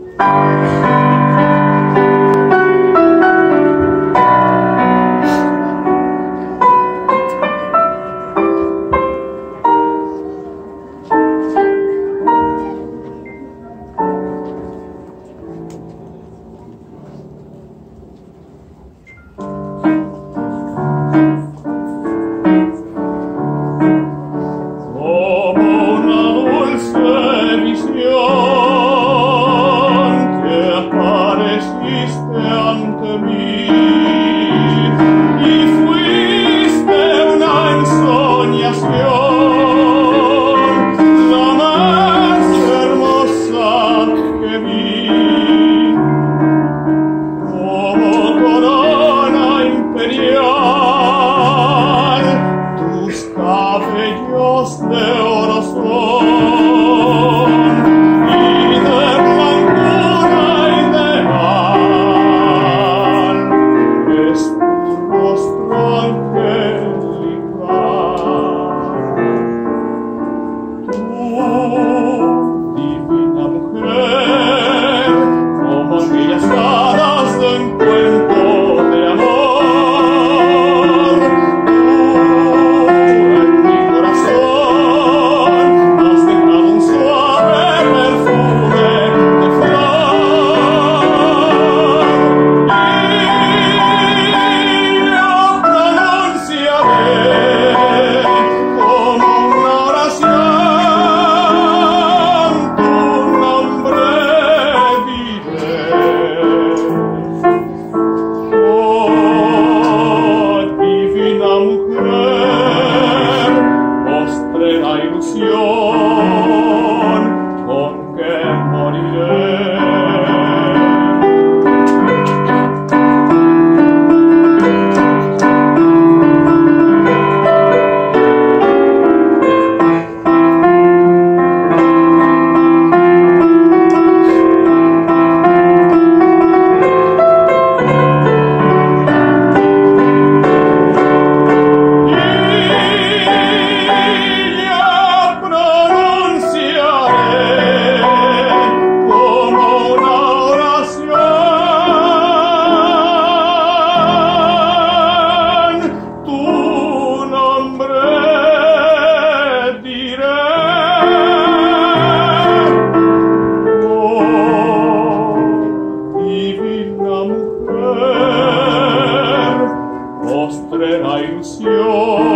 Oh, you. good. ser, nostre.